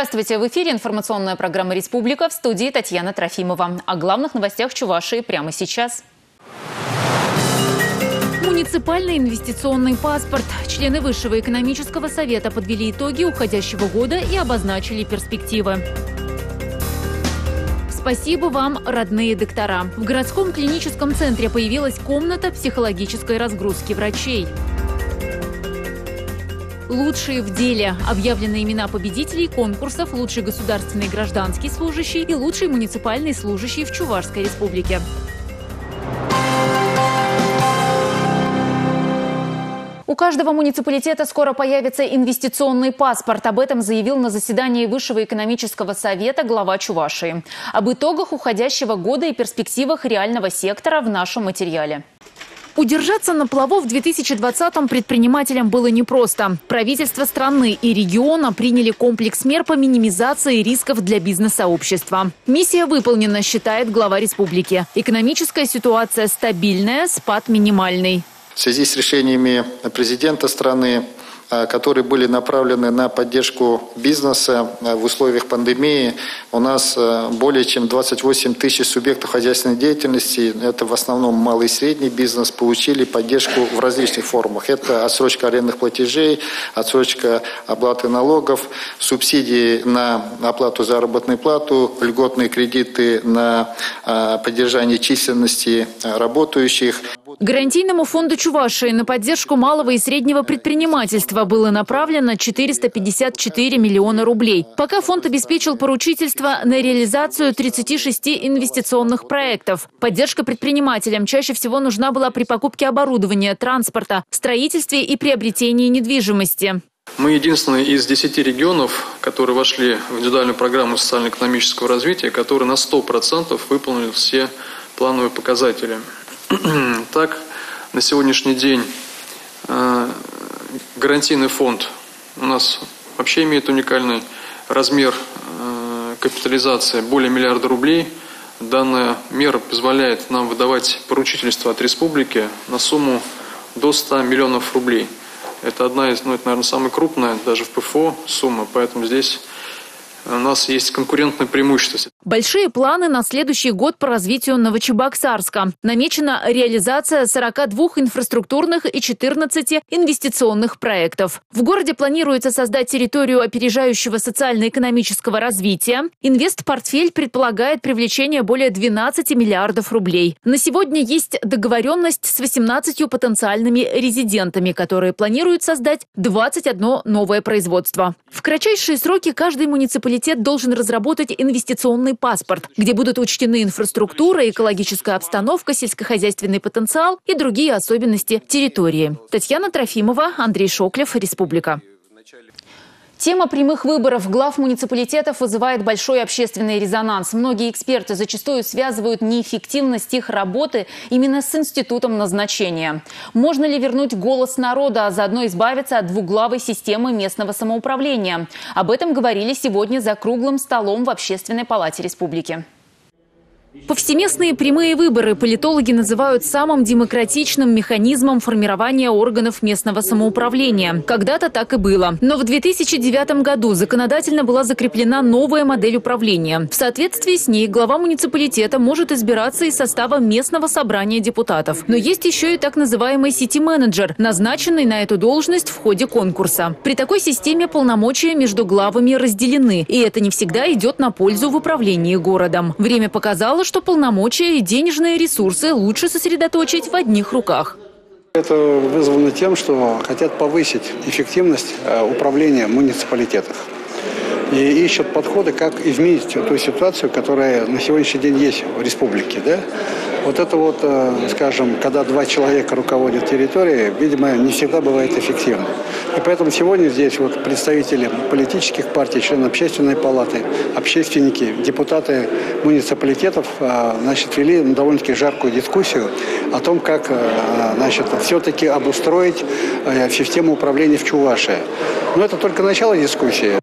Здравствуйте! В эфире информационная программа «Республика» в студии Татьяна Трофимова. О главных новостях Чувашии прямо сейчас. Муниципальный инвестиционный паспорт. Члены Высшего экономического совета подвели итоги уходящего года и обозначили перспективы. Спасибо вам, родные доктора. В городском клиническом центре появилась комната психологической разгрузки врачей. Лучшие в деле. Объявлены имена победителей конкурсов «Лучший государственный гражданский служащий» и «Лучший муниципальный служащий в Чувашской республике». У каждого муниципалитета скоро появится инвестиционный паспорт. Об этом заявил на заседании Высшего экономического совета глава Чувашии. Об итогах уходящего года и перспективах реального сектора в нашем материале. Удержаться на плаву в 2020-м предпринимателям было непросто. Правительство страны и региона приняли комплекс мер по минимизации рисков для бизнес-сообщества. Миссия выполнена, считает глава республики. Экономическая ситуация стабильная, спад минимальный. В связи с решениями президента страны которые были направлены на поддержку бизнеса а, в условиях пандемии. У нас а, более чем 28 тысяч субъектов хозяйственной деятельности, это в основном малый и средний бизнес, получили поддержку в различных формах. Это отсрочка арендных платежей, отсрочка оплаты налогов, субсидии на оплату заработной плату, льготные кредиты на поддержание численности работающих. Гарантийному фонду Чувашии на поддержку малого и среднего предпринимательства было направлено 454 миллиона рублей. Пока фонд обеспечил поручительство на реализацию 36 инвестиционных проектов. Поддержка предпринимателям чаще всего нужна была при покупке оборудования, транспорта, строительстве и приобретении недвижимости. Мы единственный из 10 регионов, которые вошли в индивидуальную программу социально-экономического развития, которые на 100% выполнили все плановые показатели. Так, на сегодняшний день э, гарантийный фонд у нас вообще имеет уникальный размер э, капитализации более миллиарда рублей. Данная мера позволяет нам выдавать поручительство от республики на сумму до 100 миллионов рублей. Это одна из, ну это, наверное, самая крупная даже в ПФО сумма, поэтому здесь у нас есть конкурентное преимущество. Большие планы на следующий год по развитию Новочебоксарска. Намечена реализация 42 инфраструктурных и 14 инвестиционных проектов. В городе планируется создать территорию опережающего социально-экономического развития. Инвестпортфель предполагает привлечение более 12 миллиардов рублей. На сегодня есть договоренность с 18 потенциальными резидентами, которые планируют создать 21 новое производство. В кратчайшие сроки каждый муниципалитет муниципалитет должен разработать инвестиционный паспорт, где будут учтены инфраструктура, экологическая обстановка, сельскохозяйственный потенциал и другие особенности территории. Татьяна Трофимова, Андрей Шоклев, Республика. Тема прямых выборов глав муниципалитетов вызывает большой общественный резонанс. Многие эксперты зачастую связывают неэффективность их работы именно с институтом назначения. Можно ли вернуть голос народа, а заодно избавиться от двуглавой системы местного самоуправления? Об этом говорили сегодня за круглым столом в Общественной палате республики. Повсеместные прямые выборы политологи называют самым демократичным механизмом формирования органов местного самоуправления. Когда-то так и было. Но в 2009 году законодательно была закреплена новая модель управления. В соответствии с ней глава муниципалитета может избираться из состава местного собрания депутатов. Но есть еще и так называемый сити-менеджер, назначенный на эту должность в ходе конкурса. При такой системе полномочия между главами разделены, и это не всегда идет на пользу в управлении городом. Время показало, сказала, что полномочия и денежные ресурсы лучше сосредоточить в одних руках. Это вызвано тем, что хотят повысить эффективность э, управления в муниципалитетах. И ищут подходы, как изменить ту ситуацию, которая на сегодняшний день есть в республике. Да? Вот это вот, э, скажем, когда два человека руководят территорией, видимо, не всегда бывает эффективно. И поэтому сегодня здесь вот представители политических партий, члены общественной палаты, общественники, депутаты муниципалитетов, э, значит, вели довольно-таки жаркую дискуссию о том, как, э, значит, все-таки обустроить систему управления в Чувашии. Но это только начало дискуссии.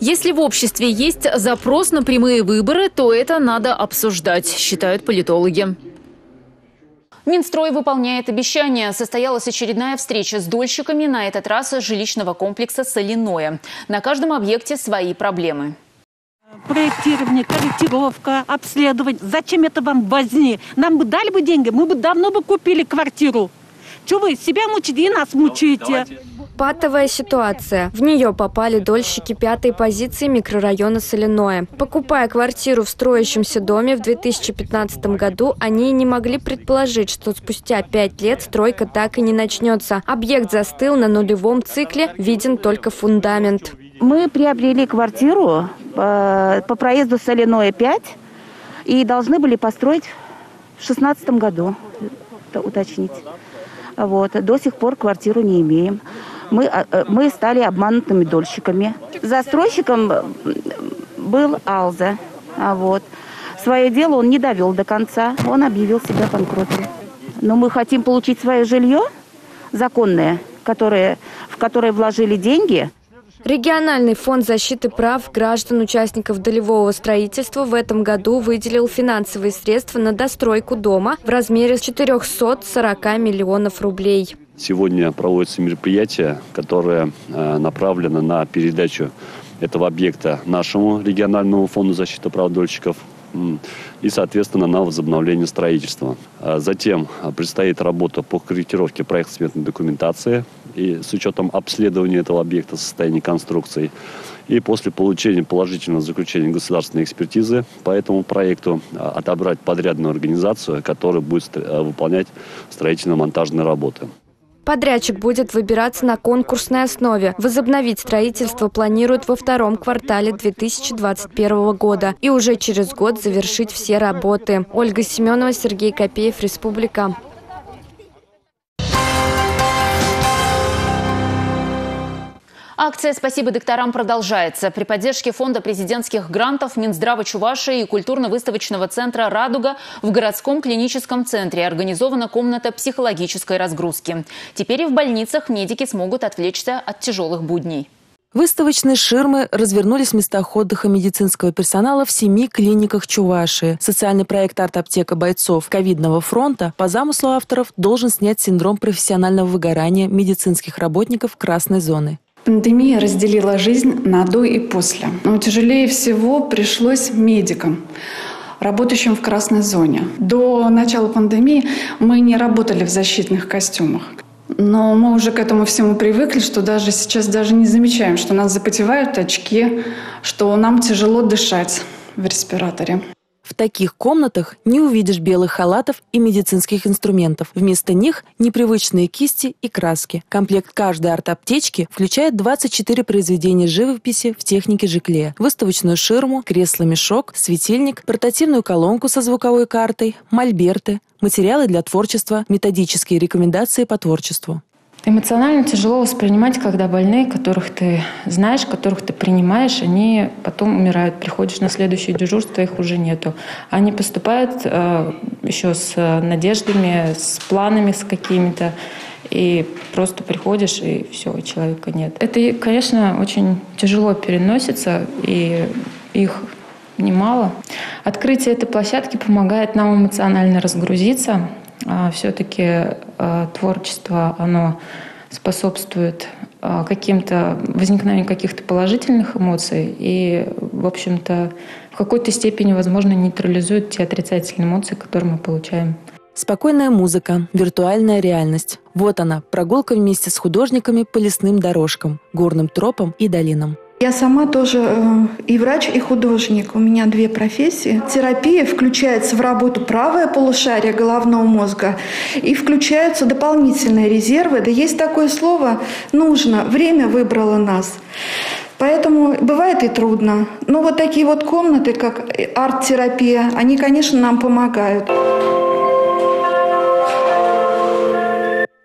Если в обществе есть запрос на прямые выборы, то это надо обсуждать, считают политологи. Минстрой выполняет обещания. Состоялась очередная встреча с дольщиками, на этот раз жилищного комплекса «Соляное». На каждом объекте свои проблемы. Проектирование, корректировка, обследование. Зачем это вам возни? Нам бы дали бы деньги, мы бы давно бы купили квартиру. Что вы себя мучите и нас мучаете? Патовая ситуация. В нее попали дольщики пятой позиции микрорайона Соляное. Покупая квартиру в строящемся доме в 2015 году, они не могли предположить, что спустя пять лет стройка так и не начнется. Объект застыл на нулевом цикле, виден только фундамент. Мы приобрели квартиру э, по проезду Соляное 5 и должны были построить в 2016 году, уточнить. Вот. До сих пор квартиру не имеем. Мы, э, э, мы стали обманутыми дольщиками. Застройщиком был Алза. А вот. Свое дело он не довел до конца. Он объявил себя банкротом. Но мы хотим получить свое жилье законное, которое, в которое вложили деньги – Региональный фонд защиты прав граждан участников долевого строительства в этом году выделил финансовые средства на достройку дома в размере 440 миллионов рублей. Сегодня проводится мероприятие, которое э, направлено на передачу этого объекта нашему региональному фонду защиты прав дольщиков и, соответственно, на возобновление строительства. А затем а, предстоит работа по корректировке проектно-сметной документации и с учетом обследования этого объекта состояния конструкции. И после получения положительного заключения государственной экспертизы по этому проекту а, отобрать подрядную организацию, которая будет выполнять строительно-монтажные работы. Подрядчик будет выбираться на конкурсной основе. Возобновить строительство планируют во втором квартале 2021 года и уже через год завершить все работы. Ольга Семенова, Сергей Копеев, Республика. Акция «Спасибо докторам» продолжается. При поддержке Фонда президентских грантов Минздрава Чувашии и культурно-выставочного центра «Радуга» в городском клиническом центре организована комната психологической разгрузки. Теперь и в больницах медики смогут отвлечься от тяжелых будней. Выставочные ширмы развернулись в местах отдыха медицинского персонала в семи клиниках Чувашии. Социальный проект «Арт-аптека бойцов ковидного фронта» по замыслу авторов должен снять синдром профессионального выгорания медицинских работников красной зоны. Пандемия разделила жизнь на до и после. Но тяжелее всего пришлось медикам работающим в красной зоне. До начала пандемии мы не работали в защитных костюмах. Но мы уже к этому всему привыкли, что даже сейчас даже не замечаем, что нас запотевают очки, что нам тяжело дышать в респираторе. В таких комнатах не увидишь белых халатов и медицинских инструментов. Вместо них непривычные кисти и краски. Комплект каждой арт-аптечки включает 24 произведения живописи в технике Жикле, выставочную ширму, кресло-мешок, светильник, портативную колонку со звуковой картой, мольберты, материалы для творчества, методические рекомендации по творчеству. Эмоционально тяжело воспринимать, когда больные, которых ты знаешь, которых ты принимаешь, они потом умирают. Приходишь на следующее дежурство, их уже нету. Они поступают э, еще с надеждами, с планами с какими-то. И просто приходишь, и все, человека нет. Это, конечно, очень тяжело переносится, и их немало. Открытие этой площадки помогает нам эмоционально разгрузиться, все-таки а, творчество, оно способствует а, каким-то возникновению каких-то положительных эмоций и, в общем-то, в какой-то степени, возможно, нейтрализует те отрицательные эмоции, которые мы получаем. Спокойная музыка, виртуальная реальность. Вот она, прогулка вместе с художниками по лесным дорожкам, горным тропам и долинам. Я сама тоже э, и врач, и художник. У меня две профессии. Терапия включается в работу правое полушарие головного мозга и включаются дополнительные резервы. Да есть такое слово «нужно». Время выбрало нас. Поэтому бывает и трудно. Но вот такие вот комнаты, как арт-терапия, они, конечно, нам помогают.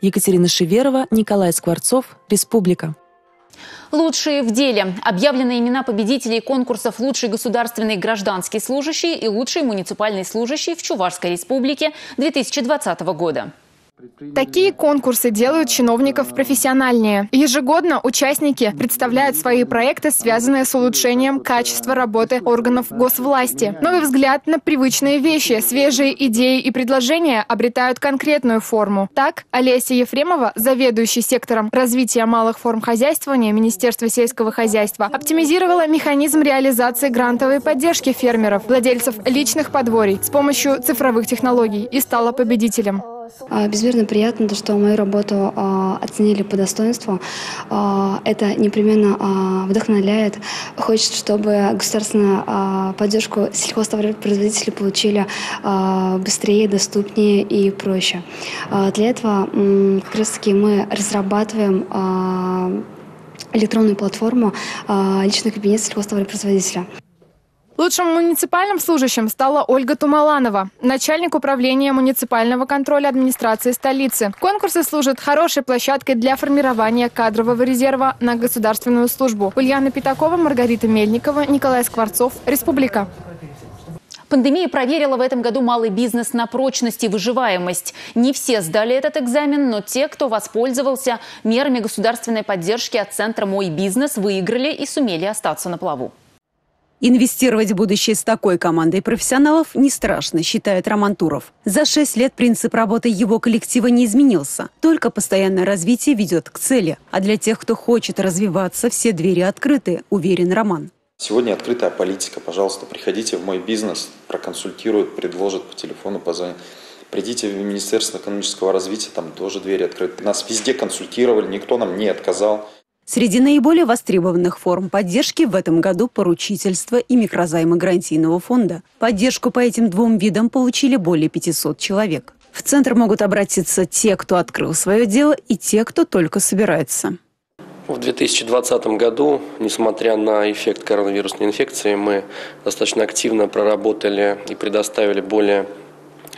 Екатерина Шеверова, Николай Скворцов, Республика. Лучшие в деле. Объявлены имена победителей конкурсов «Лучший государственный гражданский служащий» и «Лучший муниципальный служащий» в Чувашской республике 2020 года. Такие конкурсы делают чиновников профессиональнее. Ежегодно участники представляют свои проекты, связанные с улучшением качества работы органов госвласти. Новый взгляд на привычные вещи, свежие идеи и предложения обретают конкретную форму. Так, Олеся Ефремова, заведующий сектором развития малых форм хозяйствования Министерства сельского хозяйства, оптимизировала механизм реализации грантовой поддержки фермеров, владельцев личных подворий с помощью цифровых технологий и стала победителем. А, безмерно приятно, то, что мою работу а, оценили по достоинству. А, это непременно вдохновляет. Хочется, чтобы государственную поддержку сельхозтоваропроизводители получили быстрее, доступнее и проще. Для этого как раз-таки мы разрабатываем электронную платформу личных кабинетов сельхозтоваропроизводителя. Лучшим муниципальным служащим стала Ольга Тумаланова, начальник управления муниципального контроля администрации столицы. Конкурсы служат хорошей площадкой для формирования кадрового резерва на государственную службу. Ульяна Пятакова, Маргарита Мельникова, Николай Скворцов. Республика. Пандемия проверила в этом году малый бизнес на прочность и выживаемость. Не все сдали этот экзамен, но те, кто воспользовался мерами государственной поддержки от Центра «Мой бизнес», выиграли и сумели остаться на плаву. Инвестировать в будущее с такой командой профессионалов не страшно, считает Роман Туров. За шесть лет принцип работы его коллектива не изменился. Только постоянное развитие ведет к цели. А для тех, кто хочет развиваться, все двери открыты, уверен Роман. Сегодня открытая политика. Пожалуйста, приходите в мой бизнес, проконсультируют, предложат по телефону, позвонят. Придите в Министерство экономического развития, там тоже двери открыты. Нас везде консультировали, никто нам не отказал. Среди наиболее востребованных форм поддержки в этом году поручительство и микрозаймы гарантийного фонда. Поддержку по этим двум видам получили более 500 человек. В центр могут обратиться те, кто открыл свое дело, и те, кто только собирается. В 2020 году, несмотря на эффект коронавирусной инфекции, мы достаточно активно проработали и предоставили более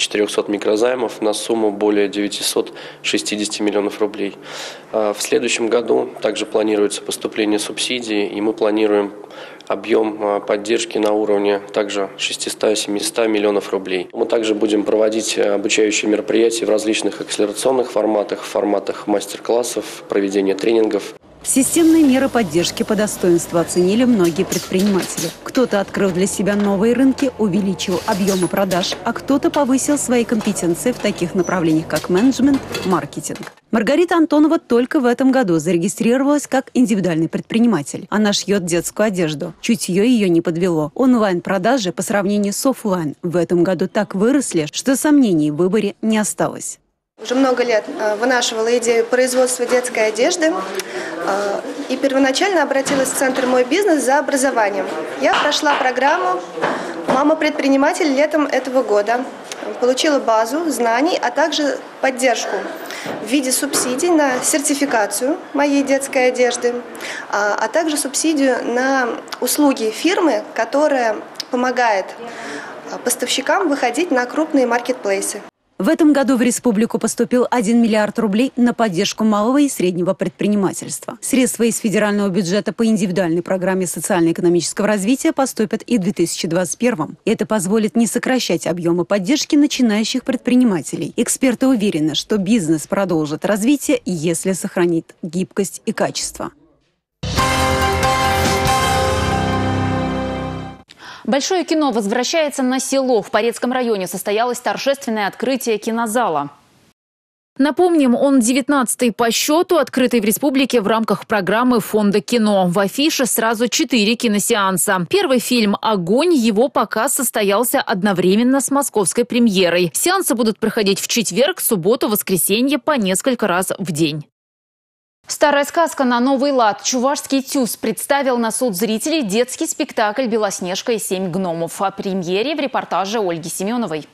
400 микрозаймов на сумму более 960 миллионов рублей. А в следующем году также планируется поступление субсидий, и мы планируем объем а, поддержки на уровне также 600-700 миллионов рублей. Мы также будем проводить обучающие мероприятия в различных акселерационных форматах, форматах мастер-классов, проведения тренингов. Системные меры поддержки по достоинству оценили многие предприниматели. Кто-то, открыл для себя новые рынки, увеличил объемы продаж, а кто-то повысил свои компетенции в таких направлениях, как менеджмент, маркетинг. Маргарита Антонова только в этом году зарегистрировалась как индивидуальный предприниматель. Она шьет детскую одежду. Чутье ее не подвело. Онлайн-продажи по сравнению с офлайн в этом году так выросли, что сомнений в выборе не осталось. Уже много лет э, вынашивала идею производства детской одежды э, и первоначально обратилась в Центр «Мой бизнес» за образованием. Я прошла программу «Мама-предприниматель» летом этого года. Получила базу знаний, а также поддержку в виде субсидий на сертификацию моей детской одежды, а, а также субсидию на услуги фирмы, которая помогает э, поставщикам выходить на крупные маркетплейсы. В этом году в республику поступил 1 миллиард рублей на поддержку малого и среднего предпринимательства. Средства из федерального бюджета по индивидуальной программе социально-экономического развития поступят и в 2021. Это позволит не сокращать объемы поддержки начинающих предпринимателей. Эксперты уверены, что бизнес продолжит развитие, если сохранит гибкость и качество. Большое кино возвращается на село. В Порецком районе состоялось торжественное открытие кинозала. Напомним, он 19-й по счету, открытый в республике в рамках программы Фонда кино. В афише сразу четыре киносеанса. Первый фильм «Огонь», его показ состоялся одновременно с московской премьерой. Сеансы будут проходить в четверг, субботу, воскресенье по несколько раз в день. Старая сказка на новый лад. Чувашский тюз представил на суд зрителей детский спектакль «Белоснежка и семь гномов». О премьере в репортаже Ольги Семеновой.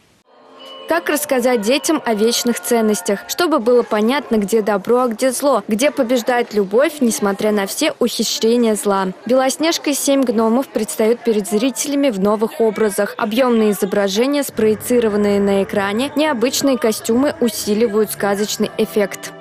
Как рассказать детям о вечных ценностях, чтобы было понятно, где добро, а где зло, где побеждает любовь, несмотря на все ухищрения зла. «Белоснежка и семь гномов» предстают перед зрителями в новых образах. Объемные изображения, спроецированные на экране, необычные костюмы усиливают сказочный эффект.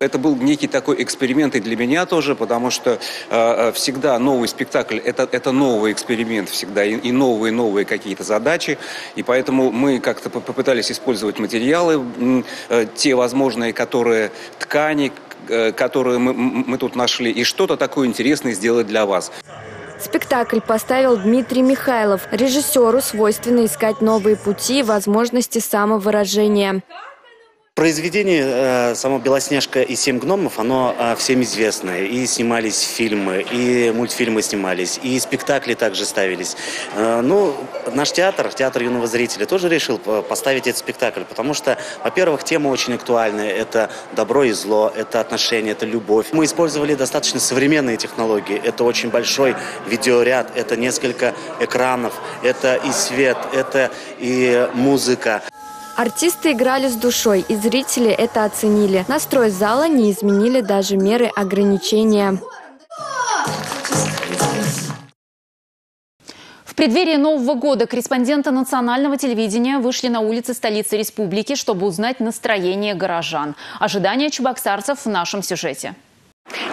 Это был некий такой эксперимент и для меня тоже, потому что э, всегда новый спектакль это, это новый эксперимент всегда, и, и новые новые какие-то задачи. И поэтому мы как-то попытались использовать материалы, э, те возможные, которые ткани, э, которые мы, мы тут нашли, и что-то такое интересное сделать для вас. Спектакль поставил Дмитрий Михайлов. Режиссеру свойственно искать новые пути и возможности самовыражения. Произведение э, само «Белоснежка и семь гномов», оно э, всем известное. И снимались фильмы, и мультфильмы снимались, и спектакли также ставились. Э, ну, наш театр, театр юного зрителя, тоже решил поставить этот спектакль, потому что, во-первых, тема очень актуальная. Это добро и зло, это отношения, это любовь. Мы использовали достаточно современные технологии. Это очень большой видеоряд, это несколько экранов, это и свет, это и музыка. Артисты играли с душой, и зрители это оценили. Настрой зала не изменили даже меры ограничения. В преддверии Нового года корреспонденты национального телевидения вышли на улицы столицы республики, чтобы узнать настроение горожан. Ожидания чебоксарцев в нашем сюжете.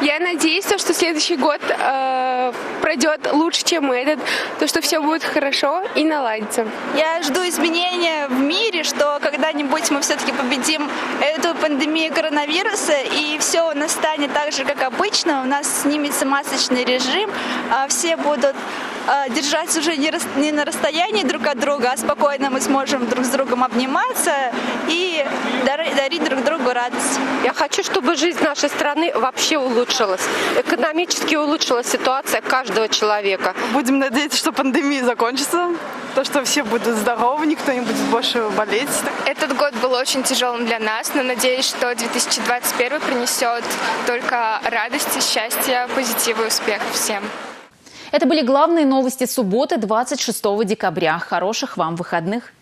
Я надеюсь, что следующий год э, пройдет лучше, чем этот, то, что все будет хорошо и наладится. Я жду изменения в мире, что когда-нибудь мы все-таки победим эту пандемию коронавируса, и все у нас станет так же, как обычно. У нас снимется масочный режим, а все будут э, держаться уже не, не на расстоянии друг от друга, а спокойно мы сможем друг с другом обниматься и дарить друг другу радость. Я хочу, чтобы жизнь нашей страны вообще улучшилась. Экономически улучшилась ситуация каждого человека. Будем надеяться, что пандемия закончится, то, что все будут здоровы, никто не будет больше болеть. Этот год был очень тяжелым для нас, но надеюсь, что 2021 принесет только радость, счастье, позитив и успех всем. Это были главные новости субботы 26 декабря. Хороших вам выходных!